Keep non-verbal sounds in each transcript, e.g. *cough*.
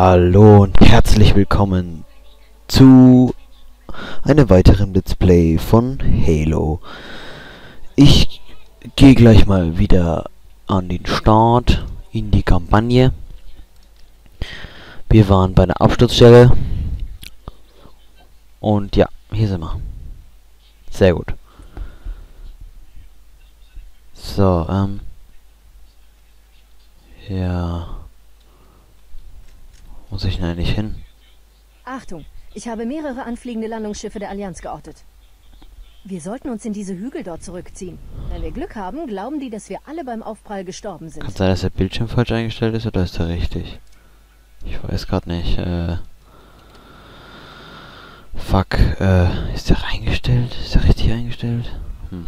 Hallo und herzlich willkommen zu einem weiteren Let's Play von Halo. Ich gehe gleich mal wieder an den Start in die Kampagne. Wir waren bei der Absturzstelle und ja, hier sind wir. Sehr gut. So, ähm. Ja. Muss ich denn eigentlich hin? Achtung, ich habe mehrere anfliegende Landungsschiffe der Allianz geortet. Wir sollten uns in diese Hügel dort zurückziehen. Wenn wir Glück haben, glauben die, dass wir alle beim Aufprall gestorben sind. Kann sein, dass der Bildschirm falsch eingestellt ist oder ist er richtig? Ich weiß gerade nicht. Äh Fuck, äh, ist der eingestellt? Ist der richtig eingestellt? Hm.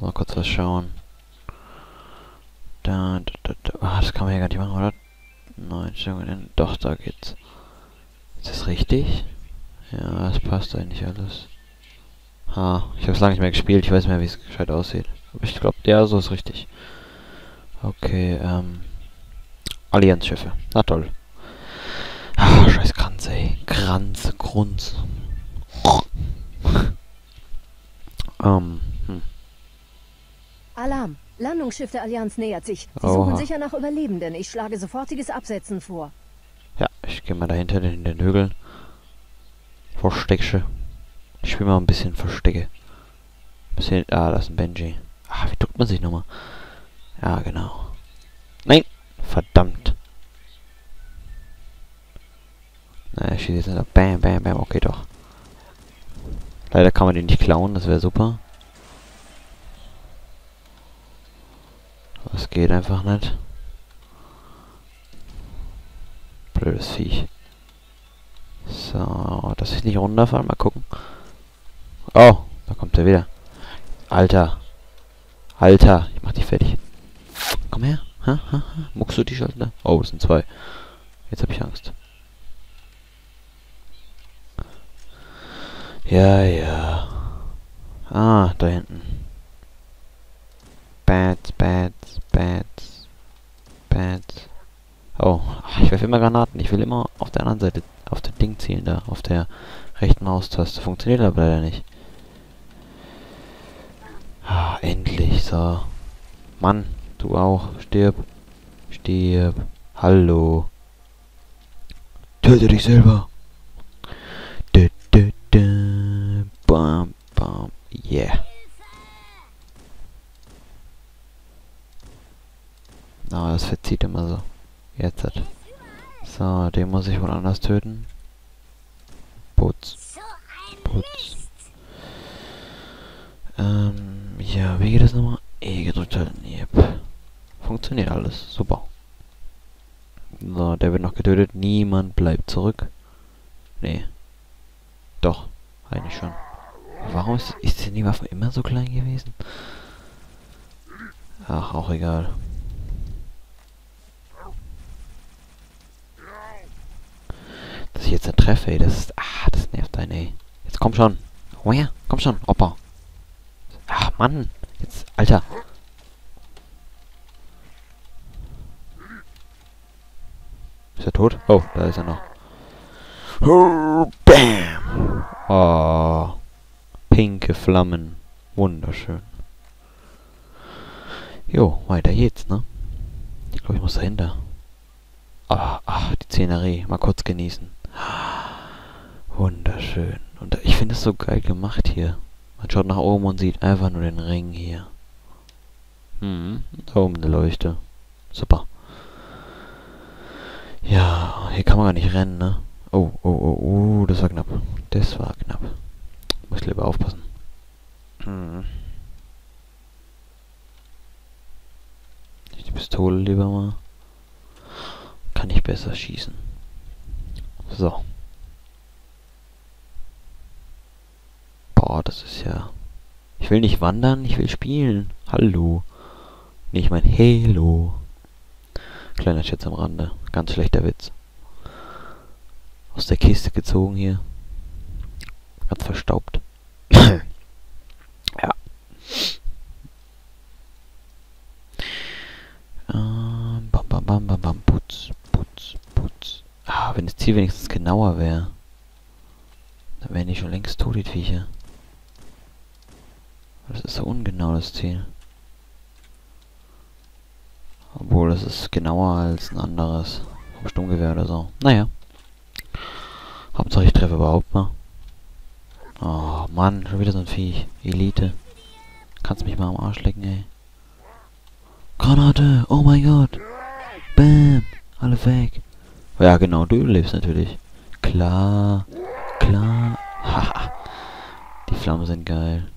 Mal kurz was schauen. Da, da, da, da. Ah, das kann man ja gar nicht machen, oder? Einstellungen. Doch, da geht's. Ist das richtig? Ja, es passt eigentlich alles. Ha, ich habe es lange nicht mehr gespielt. Ich weiß nicht mehr, wie es gescheit aussieht. Aber ich glaube, ja, so ist richtig. Okay, ähm. Allianzschiffe. Na toll. Ah, scheiß Kranz, ey. Kranz, Grunz. *laughs* ähm, hm. Landungsschiff der Allianz nähert sich. Sie suchen Oha. sicher nach Überlebenden. Ich schlage sofortiges Absetzen vor. Ja, ich gehe mal dahinter in den Hügeln. Verstecksche. Ich spiele mal ein bisschen Verstecke. Bisschen. Ah, das ist ein Benji. Ah, wie drückt man sich nochmal? Ja, genau. Nein! Verdammt. Na, ich schieße jetzt nicht. Bam, bam, bam. Okay, doch. Leider kann man den nicht klauen, das wäre super. Das geht einfach nicht. Blödes Viech. So, dass ich nicht runterfallen. Mal gucken. Oh, da kommt er wieder. Alter. Alter, ich mach dich fertig. Komm her. Ha, ha, ha. Muckst du dich, Alter? Oh, es sind zwei. Jetzt hab ich Angst. Ja, ja. Ah, da hinten. Bats, Bats, Bats, Bats. Oh, ich werfe immer Granaten. Ich will immer auf der anderen Seite, auf das Ding zielen da, auf der rechten Maustaste. Funktioniert aber leider nicht. Ah, endlich, so. Mann, du auch. Stirb. Stirb. Hallo. Töte dich selber. Dö, dö, dö. Bam, bam. Yeah. Aber das verzieht immer so. Jetzt hat. So, den muss ich wohl anders töten. Putz. Putz. Ähm, ja, wie geht das nochmal? E gedrückt halten. Yep. Funktioniert alles. Super. So, der wird noch getötet. Niemand bleibt zurück. Nee. Doch. Eigentlich schon. Warum ist, ist denn die Waffe immer so klein gewesen? Ach, auch egal. Dass ich jetzt einen treffe, ey, das ist... Ah, das nervt einen, ey. Jetzt komm schon. Komm her, komm schon, Opa. Ach, Mann. Jetzt, Alter. Ist er tot? Oh, da ist er noch. Oh, bam. Oh. Pinke Flammen. Wunderschön. Jo, weiter geht's, ne? Ich glaube, ich muss dahinter. Ah, ach, die Szenerie. Mal kurz genießen. Wunderschön. Und ich finde es so geil gemacht hier. Man schaut nach oben und sieht einfach nur den Ring hier. Hm, da oben eine Leuchte. Super. Ja, hier kann man gar nicht rennen, ne? Oh, oh, oh, oh, das war knapp. Das war knapp. Muss lieber aufpassen. Hm. Die Pistole lieber mal. Kann ich besser schießen. So. Boah, das ist ja... Ich will nicht wandern, ich will spielen. Hallo. Nee, ich mein Halo. Kleiner Scherz am Rande. Ganz schlechter Witz. Aus der Kiste gezogen hier. Ganz verstaubt. *coughs* ja. Ähm, bam, bam, bam, bam, bam. Putz, putz, putz. Ah, wenn das Ziel wenigstens genauer wäre. Dann wären die schon längst tot, die Viecher. Das ist so ungenau, das Ziel. Obwohl, das ist genauer als ein anderes. Sturmgewehr oder so. Naja. Hauptsache ich treffe überhaupt mal. Oh Mann, schon wieder so ein Viech. Elite. Kannst mich mal am Arsch lecken, ey. Granate! Oh mein Gott! Bam! Alle weg! Ja genau, du überlebst natürlich. Klar. Klar. Haha. *laughs* Die Flammen sind geil.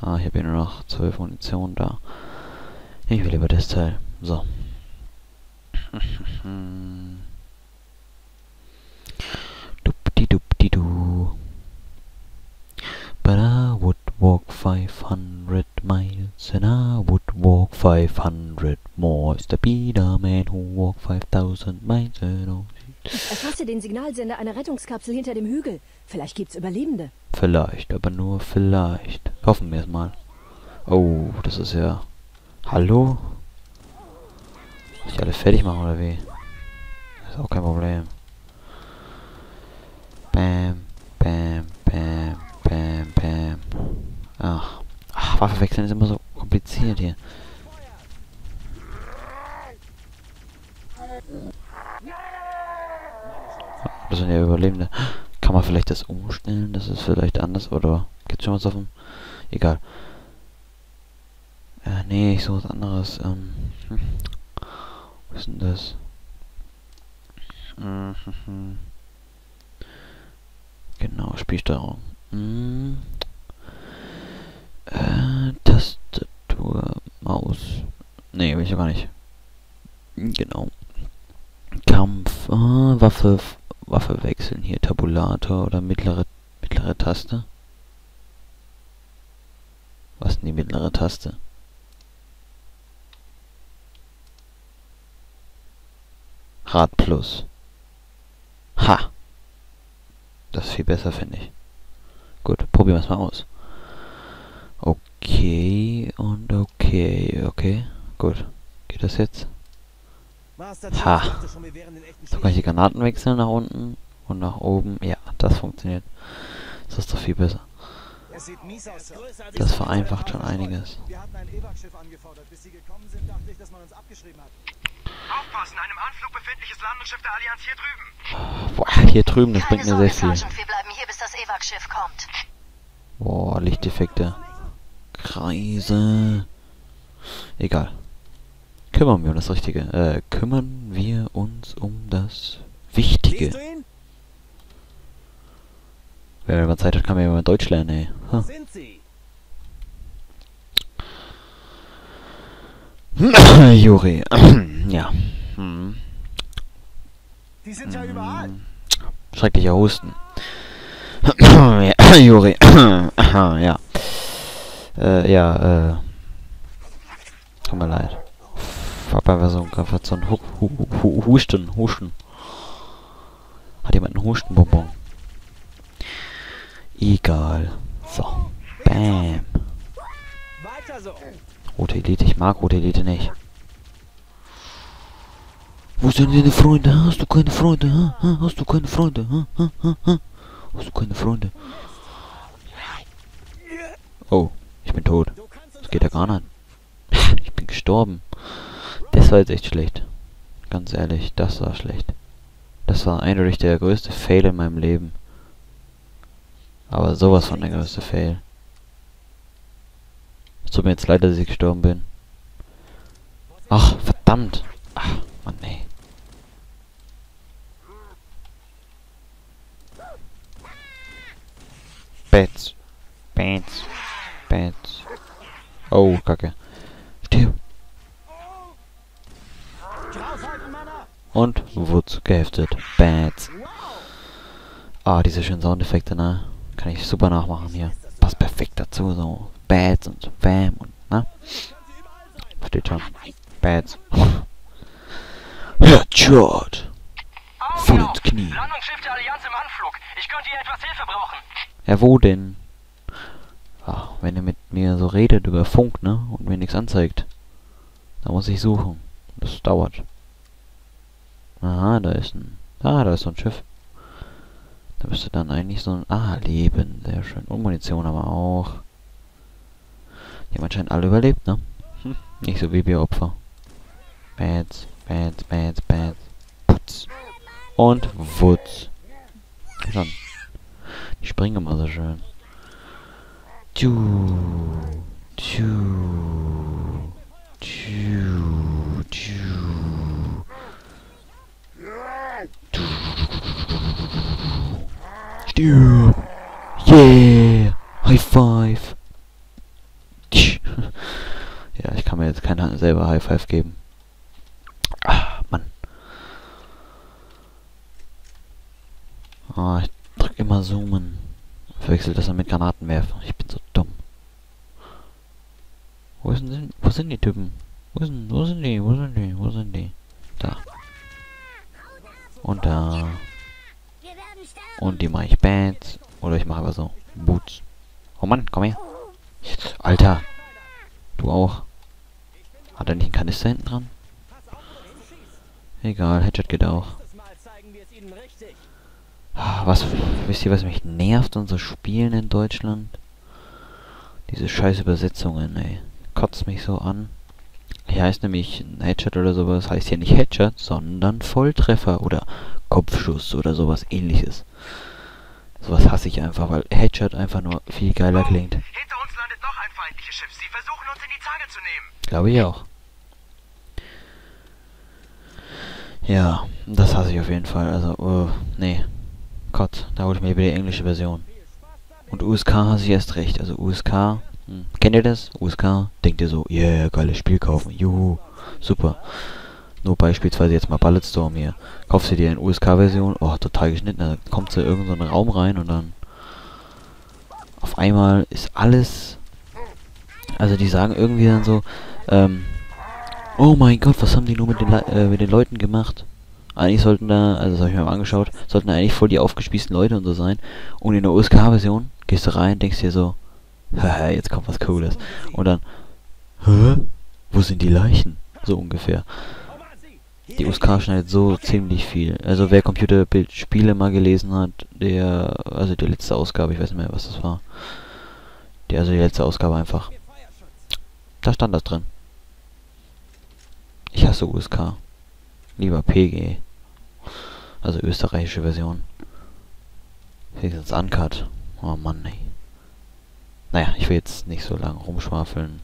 Ah, ich habe hier nur noch 12 Munition da. Ich will lieber das Teil. So. Dupdi-dupdi-du. But I would walk 500 miles and I would walk 500 more. Is the Peter man who walked 5000 miles and all. Erfasse den Signalsender einer Rettungskapsel hinter dem Hügel. Vielleicht gibt's Überlebende. Vielleicht, aber nur vielleicht. Hoffen wir es mal. Oh, das ist ja... Hallo? Muss ich alle fertig machen oder wie? ist auch kein Problem. Bam, bam, bam, bam, bam. Ach. Ach, Waffe wechseln ist immer so kompliziert hier. Sind ja Überlebende. Kann man vielleicht das umstellen? Das ist vielleicht anders, oder? Gibt's schon was auf dem... Egal. Äh, nee, ich suche was anderes. Ähm, hm. Was ist denn das? *laughs* Genau, Spielsteuerung. Mhm. Äh, Tastatur, Maus. Nee, will ich ja gar nicht. Genau. Kampf, äh, Waffe, Waffe wechseln. Hier Tabulator oder mittlere, mittlere Taste. Was ist denn die mittlere Taste? Rad Plus. Ha! Das ist viel besser, finde ich. Gut, probieren wir es mal aus. Okay und okay, okay. Gut. Geht das jetzt? Ha! So kann ich die Granaten wechseln nach unten und nach oben. Ja, das funktioniert. Das ist doch viel besser. Das vereinfacht schon einiges. Aufpassen, einem Anflug befindliches Landungsschiff der Allianz hier drüben. Boah, hier drüben, das bringt mir sehr viel. Wir bleiben hier, bis das Evac-Schiff kommt. Boah, Lichteffekte. Kreise. Egal. Kümmern wir um das Richtige. Äh, kümmern wir uns um das Wichtige. Wenn man Zeit hat, kann man ja mal Deutsch lernen, ey. Huh. Sind Sie? *coughs* Juri. *coughs* ja. Hm. Die sind ja überall. Schrecklicher Husten. *coughs* Juri. ja. Äh, ja, äh. Tut mir leid. Einfach so ein Hu Hu Hu Husten, Husten. Hat jemand einen Hustenbonbon? Egal. So. Bam. Rote Elite, ich mag rote Elite nicht. Wo sind deine Freunde? Hast du keine Freunde? Hast du keine Freunde? Hast du keine Freunde? Oh, ich bin tot. Das geht ja gar nicht. *laughs* Ich bin gestorben. Das war jetzt echt schlecht. Ganz ehrlich, das war schlecht. Das war eindeutig der größte Fail in meinem Leben. Aber sowas von der größte Fail. Es tut mir jetzt leid, dass ich gestorben bin. Ach, verdammt. Ach, Mann, ey. Bats. Bats. Bats. Oh, Kacke. Und wurde geheftet. Bats. Ah, diese schönen Soundeffekte, ne? Kann ich super nachmachen hier. Passt perfekt dazu, so. Bats und Wham und, ne? Steht schon. Bats. Headshot. Voll ins Knie. Landungsschiff der Allianz im Anflug. Ich könnte hier etwas Hilfe brauchen. Ja, wo denn? Ach, wenn er mit mir so redet über Funk, ne? Und mir nichts anzeigt. Da muss ich suchen. Das dauert. Aha, da ist ein... Ah, da ist so ein Schiff. Da müsste dann eigentlich so ein... Ah, Leben. Sehr schön. Und Munition aber auch. Die haben anscheinend alle überlebt, ne? Hm. *laughs* Nicht so wie wir Opfer. Bats, Bats, Bats, Bats. Putz. Und Wutz. Schon. Die springen immer so schön. Tschu. Tschu. Tschu. Tschu. Stirb. Yeah. High five. *laughs* Ja, ich kann mir jetzt keine selber High five geben. Ah, Mann. Ah, ich drück immer zoomen. Verwechselt das dann mit Granaten werfen. Ich bin so dumm. Wo sind, wo sind die Typen? Wo sind, wo sind die? Wo sind die? Wo sind die? Da. Und da. Und die mache ich Bands. Oder ich mache aber so Boots. Oh Mann, komm her. Alter. Du auch. Hat er nicht einen Kanister hinten dran? Egal, Headshot geht auch. Ah, Was, wisst ihr, was mich nervt, unser Spielen in Deutschland? Diese scheiß Übersetzungen, ey. Kotzt mich so an. Hier heißt nämlich ein Headshot oder sowas, heißt ja nicht Headshot, sondern Volltreffer oder Kopfschuss oder sowas ähnliches. Sowas hasse ich einfach, weil Headshot einfach nur viel geiler klingt. Hinter uns landet noch ein feindliches Schiff. Sie versuchen uns in die Zange zu nehmen. Glaube ich auch. Ja, das hasse ich auf jeden Fall. Also, uh, nee. Gott, da hole ich mir lieber die englische Version. Und USK hasse ich erst recht. Also USK, hm. kennt ihr das? USK, denkt ihr so, yeah, geiles Spiel kaufen, juhu, super. Nur beispielsweise jetzt mal Bulletstorm hier. Kaufst du dir eine USK-Version, oh, total geschnitten, dann kommt sie in irgendeinen Raum rein und dann auf einmal ist alles, also die sagen irgendwie dann so, ähm, oh mein Gott, was haben die nur mit den, Le äh, mit den Leuten gemacht? Eigentlich sollten da, also das habe ich mir mal angeschaut, sollten eigentlich voll die aufgespießten Leute und so sein. Und in der USK-Version gehst du rein, denkst dir so, haha, jetzt kommt was Cooles. Und dann, hä? Wo sind die Leichen? So ungefähr. Die USK schneidet so ziemlich viel. Also wer Computerbildspiele mal gelesen hat, der, also die letzte Ausgabe, ich weiß nicht mehr, was das war. Die, also die letzte Ausgabe einfach. Da stand das drin. Ich hasse USK. Lieber PG. Also österreichische Version. Wenigstens Uncut. Oh Mann, ey. Naja, ich will jetzt nicht so lange rumschwafeln.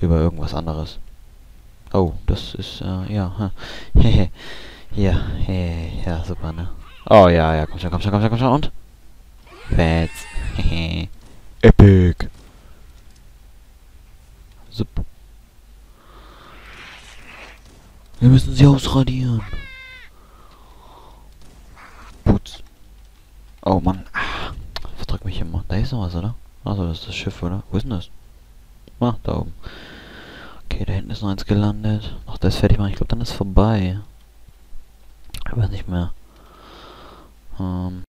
Über irgendwas anderes. Oh, das ist, äh, ja. Hehe. *laughs* ja, hehe. Ja, super, ne? Oh, ja, ja, komm schon, komm schon, komm schon, komm schon, und? Fetz. Hehe. *laughs* Epic. Sup. Wir müssen sie ausradieren. Putz. Oh Mann. Ah, verdrück mich immer. Da ist noch was, oder? Achso, das ist das Schiff, oder? Wo ist denn das? Ah, da oben. Okay, da hinten ist noch eins gelandet. Noch das fertig machen. Ich glaube, dann ist vorbei. Weiß nicht mehr. Ähm.